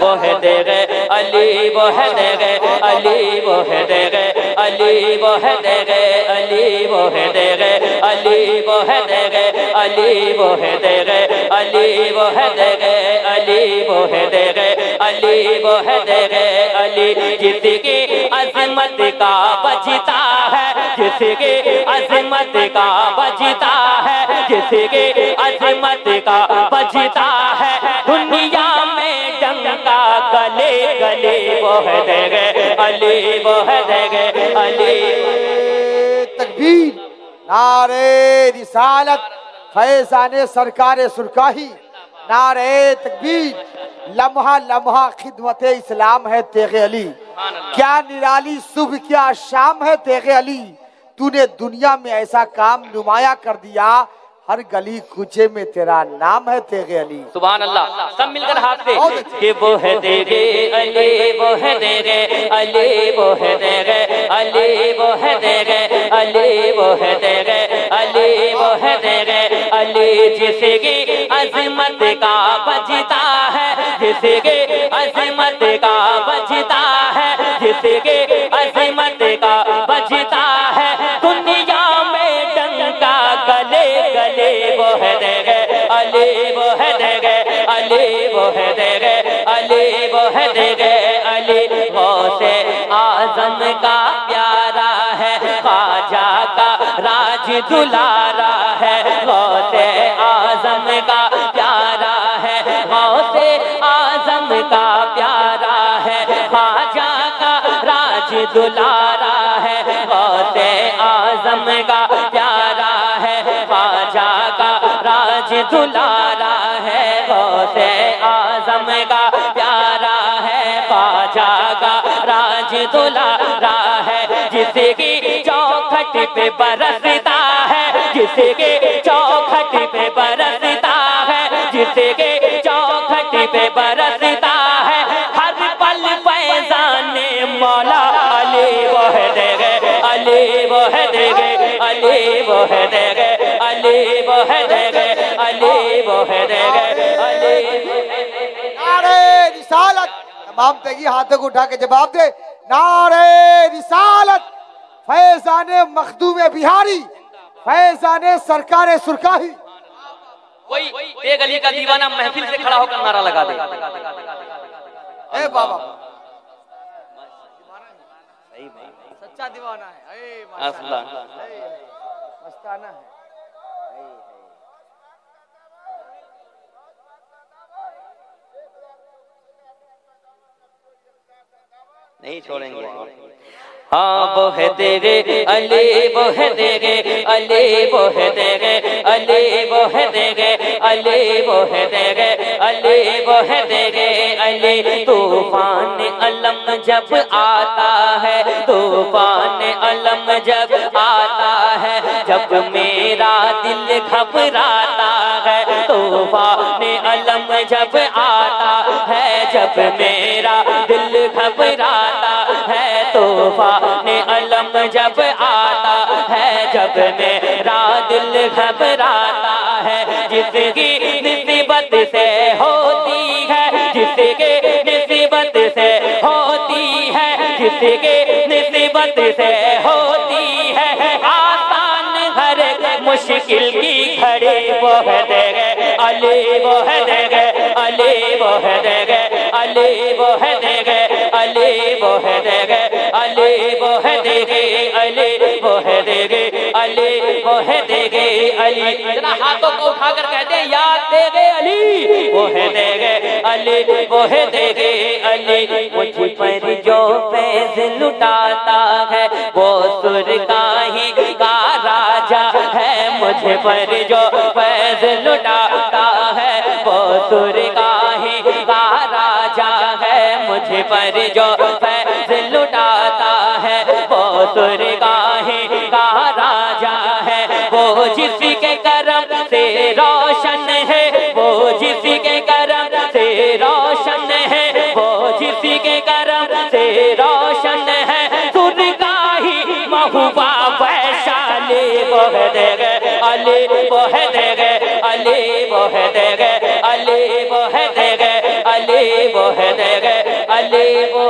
वो है तेरे अली वो है तेरे अली वो है तेरे अली वो है तेरे अली वो है तेरे अली वो है तेरे अली वो है तेरे अली वो है तेरे अली वो है तेरे अली वो है तेरे अली जिसकी अजमत का बजता है जिसकी अजमत का बजता है जिसकी अजमत का बजता है गले गले वो है देगे अली वो है देगे अली। तकबीर नारे रिसालत फैजान सरकार सुरकाही। नारे तकबीर लम्हा लम्हा खिदमत इस्लाम है तेगे अली। क्या निराली सुबह क्या शाम है तेगे अली। तूने दुनिया में ऐसा काम नुमाया कर दिया हर गली कुचे में तेरा नाम है तेगे अली। सुबह अल्लाह सब मिलकर हाथ से कि वो है तेरे अली वो है तेरे अली वो है तेरे अली वो है तेरे अली वो है तेरे अली वो है तेरे अली। जिसकी अजमत का बजता है जिसकी अजमत का बजता है जिसकी अजमत का अली वो है देगे अली वो है देगे अली वो है देगे अली वो से आज़म का प्यारा है, ख्वाजा का राज दुलारा है वो से आज़म का प्यारा है वो से आज़म का प्यारा है, ख्वाजा का राज दुलारा है वो से आज़म का प्यारा है, ख्वाजा राज दुलारा है वो से आज़म का प्यारा है, ख्वाजा का राज दुलारा है, जिसकी चौखट पे बरसता है, जिसके चौखट पे बरसता है, जिसके चौखट पे बरसता है, हर पल फैजाने मौला अली वह गए अली वह वह देगे, अली वह देगे, अली वह दे अली नारे रिसालत। तमाम तेगी हाथों को उठा के जवाब दे। नारे रिसालत। फैजान मखदूम बिहारी। फैजान सरकार सुरकाही। कोई एक अली का दीवाना महफिल से खड़ा होकर नारा लगा दे। ए बाबा। सच्चा दीवाना है। मस्ताना है। नहीं छोड़ेंगे। हाँ वो है तेरे अली वो है तेरे अली वो है तेरे अली वो है तेरे अली वो है तेरे अली वो है तेरे अली तूफ़ान अलम जब आता है तूफ़ान अलम जब आता है जब मेरा दिल घबराता तूफ़ान अलम जब आता है, जब मेरा दिल घबराता है तूफ़ान अलम जब आता है, जब मेरा दिल घबराता है। जिसकी निस्बत से होती है, जिसके निस्बत से होती है, जिसके निस्बत से होती है। आसान हर मुश्किल की घड़ी वो है अली वो है देगे अली वो है देगे अली। वो है देगे अली वो है देगे अली वो है देगे अली वो है देगे अली वो है देगे अली जरा हाथों को उठाकर कहते हैं याद देगे अली वो है देगे अली। वो है देगे अली। मुझ पर जो फैज लुटाता है, वो सुर का ही का राजा है। मुझ पर जो फैज लुटाता है सुर का ही राजा है। मुझ पर जो फैज लुटाता है, वो सुर का ही का राजा है। वो जिसके करम से रोशन है, वो जिसके करम से रोशन है। वो जिसके करम से रोशन है। सुर का ही महुआ वैशाली वो है अली वो है अली वो है देगे अली वो दे देगे अली वो दे देगे अली वो